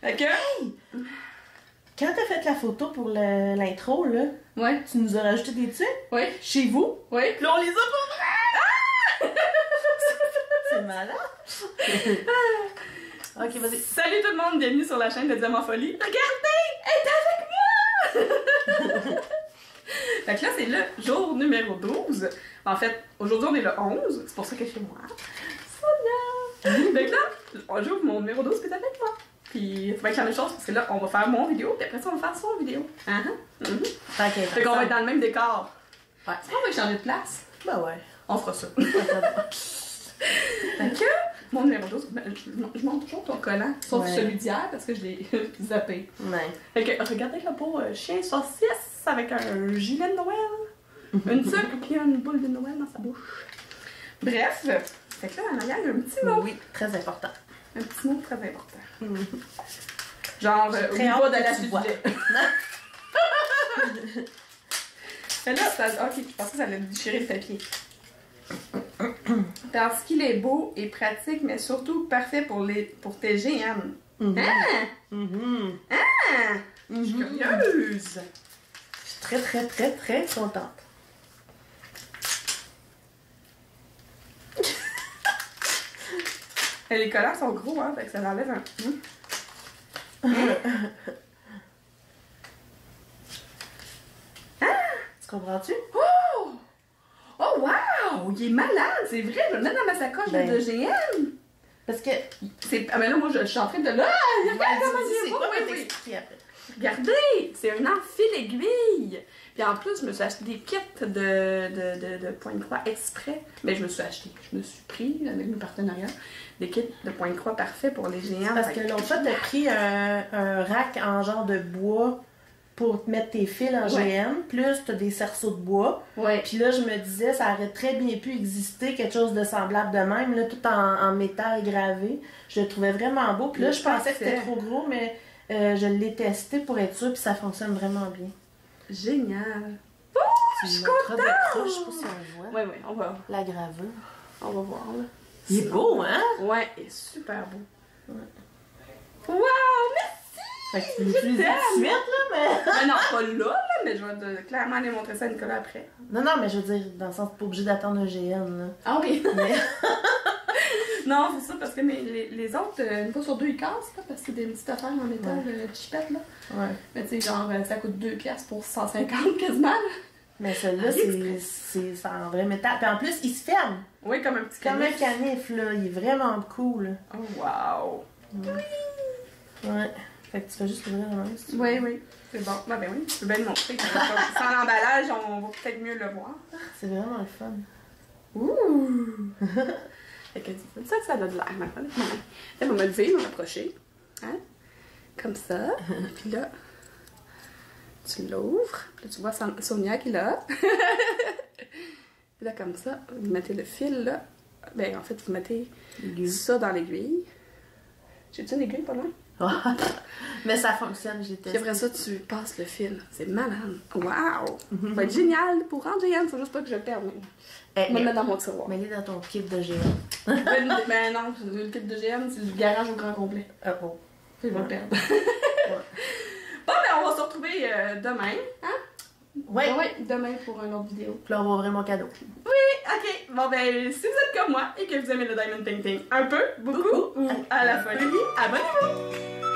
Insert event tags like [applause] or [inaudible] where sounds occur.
Fait que. Quand t'as fait la photo pour l'intro, là, Ouais, tu nous as rajouté des trucs ouais, chez vous? ouais. Puis là, on les a pas vrai! [laughs] C'est malade! ok, vas-y. Salut tout le monde, bienvenue sur la chaîne de Diamant Folie. Regardez, elle est avec moi! [laughs] fait que là, c'est le jour numéro 12. En fait, aujourd'hui, on est le 11. C'est pour ça que je suis moi. Sonia! fait que là, on joue mon numéro 12 qui est avec moi. Puis, va être la même chose parce que là, on va faire mon vidéo, puis après ça, on va faire son vidéo. Ah, ah. Mhm. Ok, Fait qu'on va être dans le même décor. Ouais. Est-ce qu'on va changer de place? Bah ouais. On fera ça. [laughs] Fait que, mon numéro 12, ben, je, montre toujours ton collant, sauf Ouais. celui d'hier parce que je l'ai [laughs] zappé. Ouais. Fait que, regardez le beau euh, chien saucisse avec un gilet de Noël, [laughs] une tuque puis une boule de Noël dans sa bouche. Bref, fait que là, arrière, il y a un petit mot. Oui, très important. Un petit mot très important. Genre, euh, oublie pas tu acheter du lait. [laughs] Mais là, ça, ok, je pensais que ça allait déchirer le papier. [coughs] Parce qu'il est beau et pratique, mais surtout parfait pour, les, pour tes GM. Ah! Mhm. Ah! Je suis Mhm. curieuse! Je suis très, très, très, très contente. Et les collants sont gros, hein, fait que ça l'enlève un peu. Tu comprends-tu? Oh! Oh, wow! Il est malade! C'est vrai, je vais le mettre dans ma sacoche Ben. de GM. Parce que. C'est... Ah, mais là, moi, je, je suis en train de. Là! Regarde comment il est beau! Oui, oui. après? Regardez! C'est un enfil aiguille! Puis en plus, je me suis acheté des kits de, de, de, de point de croix exprès. Mais je me suis acheté, je me suis pris avec mes partenariats des kits de point de croix parfaits pour les géants. Parce que l'autre fois, t'as pris un, un rack en genre de bois pour mettre tes fils en Ouais. GM, plus t'as des cerceaux de bois. Ouais. Puis là, je me disais, ça aurait très bien pu exister quelque chose de semblable de même, là, tout en, en métal gravé. Je le trouvais vraiment beau. Puis là, je pensais que c'était trop gros, mais euh, je l'ai testé pour être sûr, puis ça fonctionne vraiment bien. Génial! je suis Je sais contente! pas si on voit Ouais, ouais, on va, la gravure. on va voir là. Il est beau, hein? Ouais, il est super beau. Ouais. Wow! Merci! Fait que tu l'utilises tout de suite, là, mais... Mais [laughs] non, pas là, là, mais je vais te- clairement aller montrer ça à Nicolas après. Non, non, mais je veux dire, dans le sens, pas obligé d'attendre un GM, là. Ah oui! Mais... [laughs] non, c'est ça, parce que mes- les, les autres, euh, une fois sur deux, ils cassent, là, parce que c'est des petites affaires en métal Ouais. euh, chipettes, là. Ouais. Mais tu sais, genre, euh, ça coûte 2 piastres pour 150 quasiment. là. Mais celui-là, c'est, en vrai métal. Puis en plus, il se ferme. Oui, comme un petit Comme un canif. canif, là. Il est vraiment cool. Oh, wow! Ouais. Fait que tu fais juste ouvrir la main, si tu veux. Oui, oui. C'est bon. Ben, ben oui, tu peux bien le montrer. Sans l'emballage, on va peut-être mieux le voir. C'est vraiment le fun. Ouh! [laughs] fait que c'est ça que ça a de l'air, ma femme. Elle va me lever, va m'approcher. Hein? Comme ça. [laughs] Puis là, tu l'ouvres. Puis là, tu vois Son- Sonia qui là. [laughs] Puis là, comme ça, vous mettez le fil là. Ben, en fait, vous mettez ça dans l'aiguille. J'ai-tu une aiguille pas loin? [laughs] Mais ça fonctionne, testé. après ça, tu passes le fil. C'est malade. Wow! Ça va être génial pour rendre GM. Faut juste pas que je le perde. Eh, Je vais le mais- mettre dans mon tiroir. Mets-les dans ton kit de GM. ben, ben non, le kit de GM, c'est du garage au grand complet. Oh, oh. Je vais le perdre. Bon, ben, on va se retrouver euh, demain. Hein? Ouais. Ouais, demain pour une autre vidéo. Puis là, on va ouvrir mon cadeau. Oui, ok. Bon, ben, si vous êtes comme moi et que vous aimez le Diamond Painting un peu, beaucoup, ou à la folie, abonnez-vous!